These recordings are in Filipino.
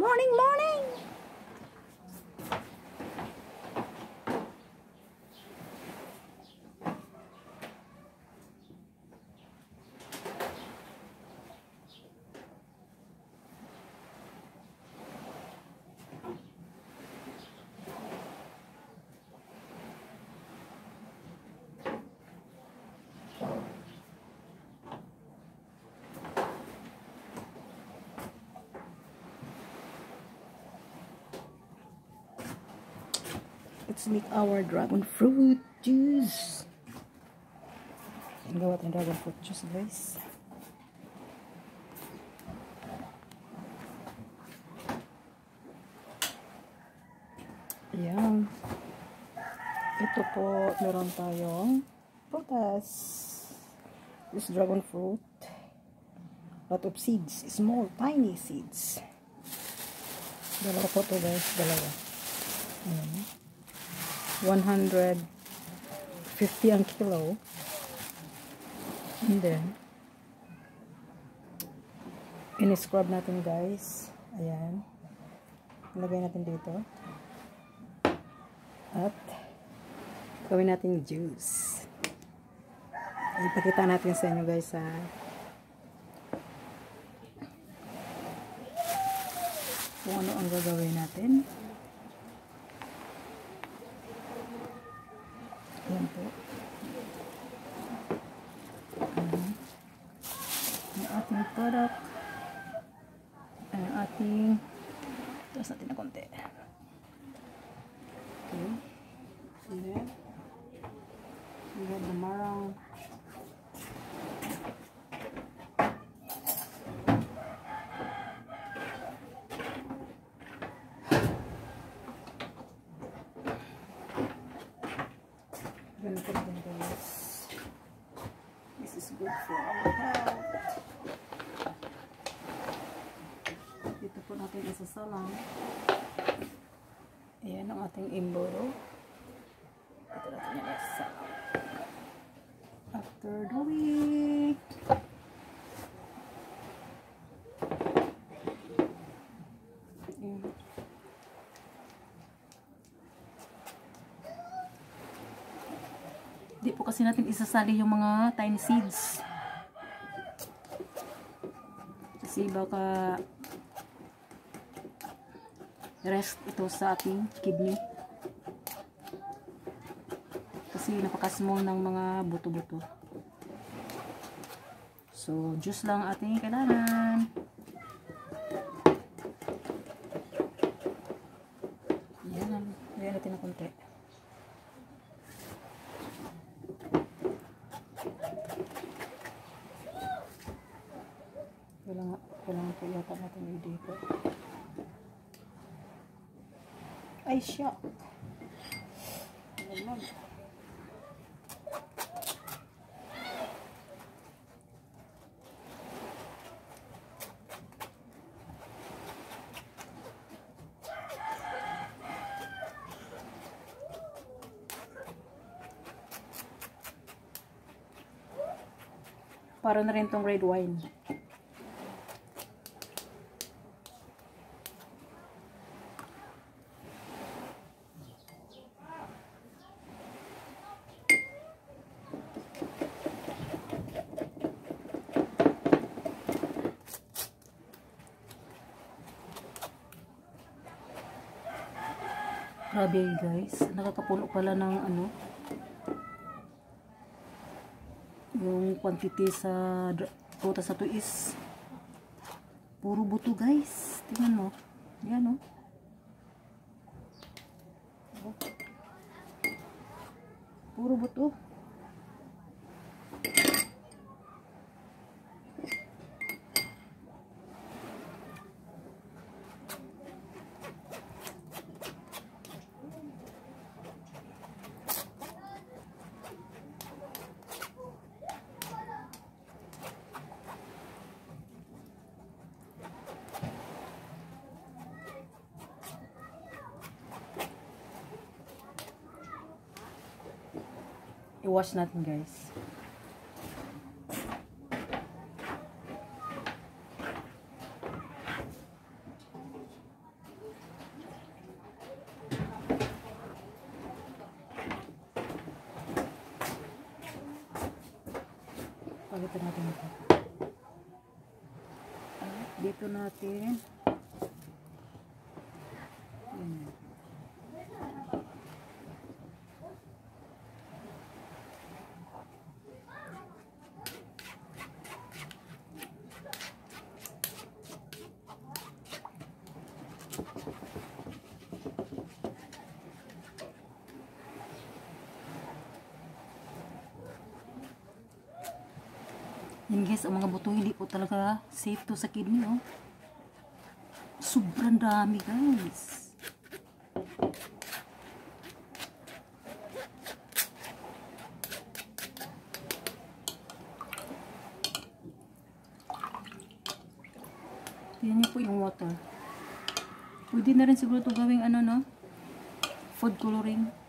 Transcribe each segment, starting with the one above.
Morning, morning! Let's make our dragon fruit juice. Ang gawa tayong dragon fruit juice, guys. Ayan. Ito po, meron tayong prutas. This dragon fruit. Lot of seeds. Small, tiny seeds. Dalawa po to guys. Dalawa. Ayan. 150 ang kilo. And then, in-scrub natin guys. Ayan. Ilagay natin dito. At, gawin natin juice. Ipakita natin sa inyo guys sa kung ano ang gagawin natin. Ayan po. Ayan. Ang ating product. Ang ating taas natin na konti. Okay. And then, we have the marang. Ganito din guys. This is good for our health. Dito po natin isasalang. Ayan ang ating imboro. Ito natin yung isasalang. After the week. Ayan. Di po kasi natin isasali yung mga tiny seeds. Kasi baka rest ito sa ating kidney. Kasi napaka-small ng mga buto-buto. So, juice lang ating kailangan. Yan, yan natin na konti. Kailangan, kailangan po yata natin yung dito. Ano naman? Para na rin tong red wine. Grabe guys, nakakapuno pala ng ano yung quantity sa prutas sa to is puro buto guys. Tingnan mo. Yan. Oh. Puro buto. I-wash natin guys. dito natin ito. At Dito natin. Ayan. Yan guys, ang mga buto hindi po talaga safe to sa kidney, oh. Sobrang dami guys. Yan niyo po yung water. Pwede na rin siguro ito gawing ano, no? Food coloring.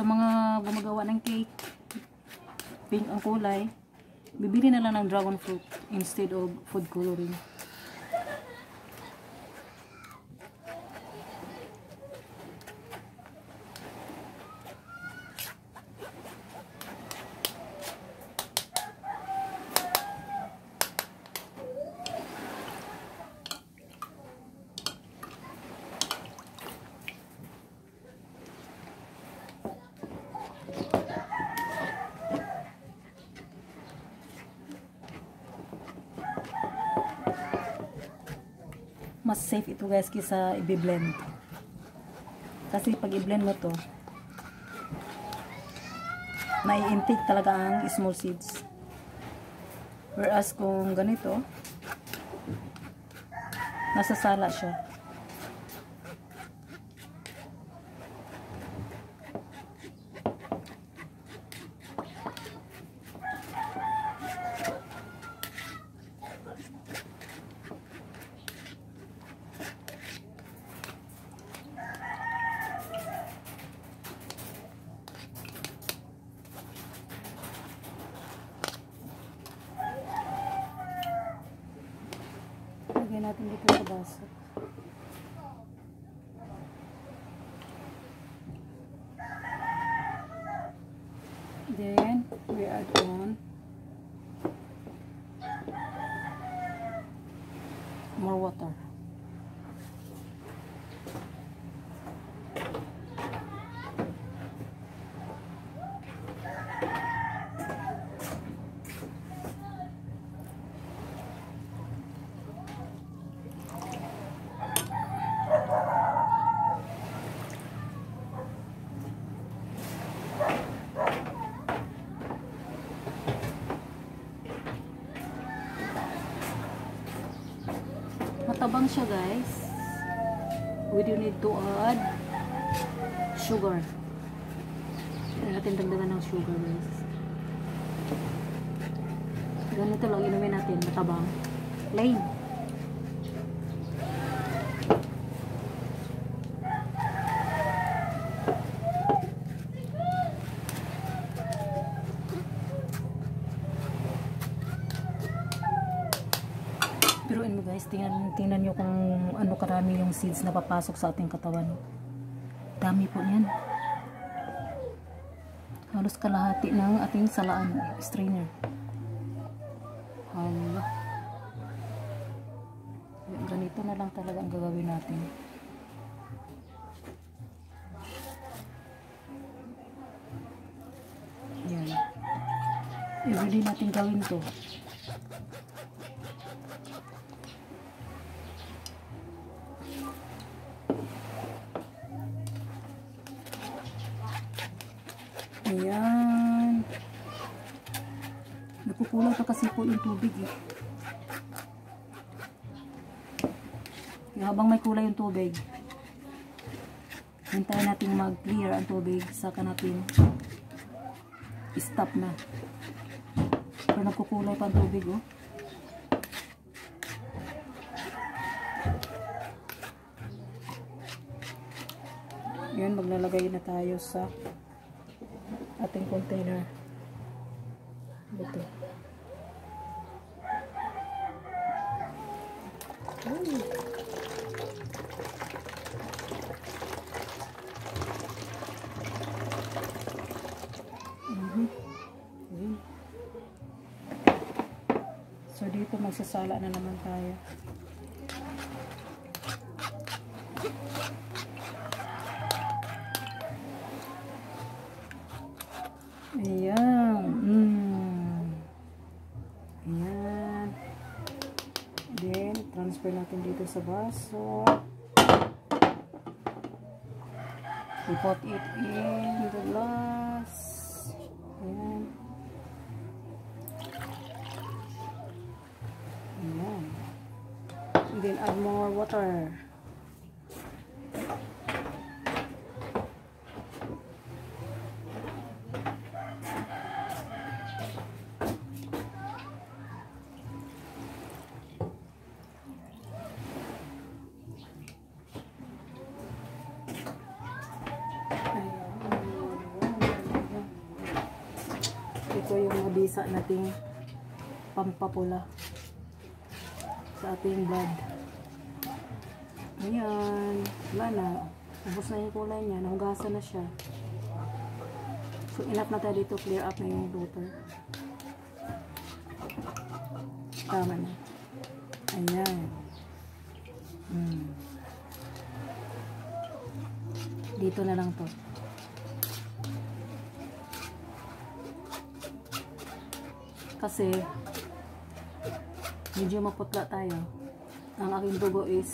Sa mga gumagawa ng cake. Pink ang kulay. Bibili na lang ng dragon fruit instead of food coloring mas safe ito guys kisa i-blend kasi pag i-blend mo to nai-intake talaga ang small seeds. Whereas kung ganito nasasala siya dito sa baso then we add on more water matabang siya guys we do need to add sugar. Kaya natin dagdagan ng sugar guys. Ganito lang inumin natin matabang. Plain Piruin mo guys, tingnan, tingnan nyo kung karami yung seeds na papasok sa ating katawan. Dami po yan. Halos kalahati ng ating salaan, strainer. Hala. Ganito na lang talaga ang gagawin natin. Yan. Everyday natin gawin to. Nakukulang pa kasi po yung tubig eh. Kaya habang may kulay yung tubig, hintayin natin mag-clear ang tubig, saka natin stop na. Pero nagkukulay pa ang tubig oh. Yan, maglalagay na tayo sa ating container. Ito. Mm-hmm. So dito magsasala na naman tayo. Ayan. Transfer natin dito sa baso. We put it in the glass. Ayan. Ayan. And then add more water. Mabisa nating pampapula sa ating blood. Ayan. Wala na. Ubus na yung kulay niya. Nahugasan na siya. So, enough na tayo dito. Clear up na yung water. Tama na. Ayan. Hmm. Dito na lang to. Kasi, medyo maputla tayo. Ang aking dugo is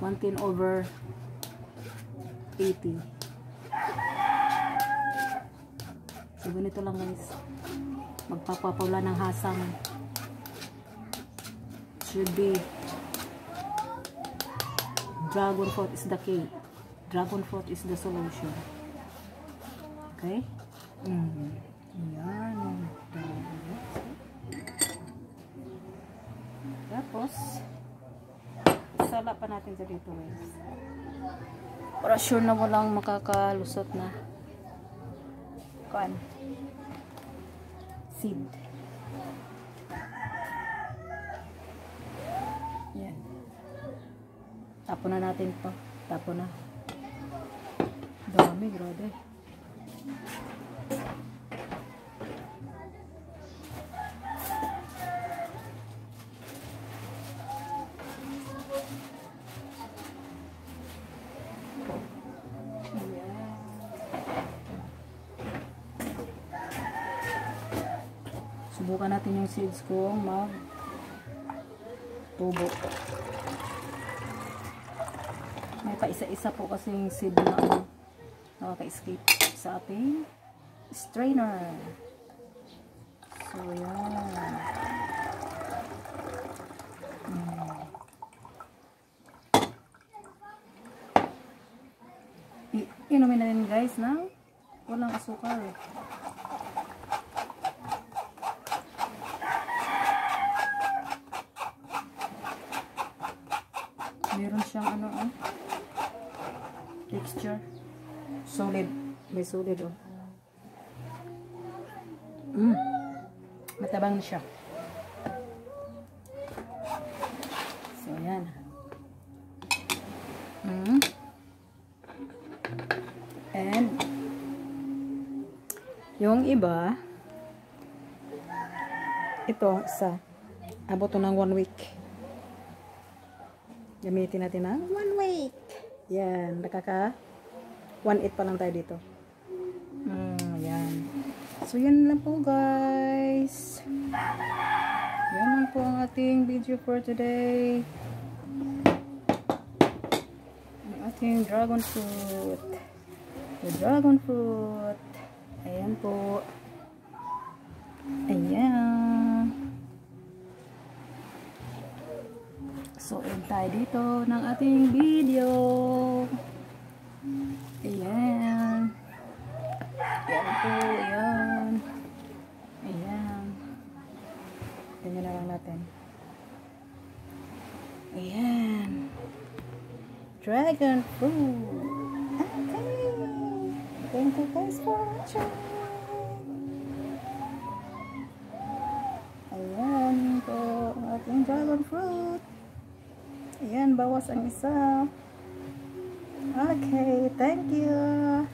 110 over 80. So, ganito lang guys. Magpapapula ng hasang. Should be dragon fruit is the key. Dragon fruit is the solution. Okay? Mm. Yan. Tapos, sala pa natin sa dito guys. Para sure na walang makakalusot na kan seed. Yan. Tapon na natin to. Tapon na. Dami, grabe. Subukan natin yung seeds ko mag tubo. May pa isa-isa po kasing seed na ano, nakaka-escape sa ating strainer. So, yan. Hmm. Inumin na rin guys ng walang asukal. Meron siyang ano oh. Texture. Solid. May solid oh. Mm. Matabang na siya. So, yan. Mm. And, yung iba, ito, sa, abot ng one week. Gamitin natin ng one week. Yan, nakaka 1.8 pa lang tayo dito. So, yan lang po guys. Yan lang po ang ating video for today. Ang ating dragon fruit. The dragon fruit. Ayan po. Ayan. So, end tayo dito ng ating video. Ayan. Ayan po, ayan. Ayan. Ganyan na lang natin. Ayan. Dragon fruit. Okay. Thank you guys for watching. Ayan po ating dragon fruit. Ayan, bawas ang isa. Okay, thank you.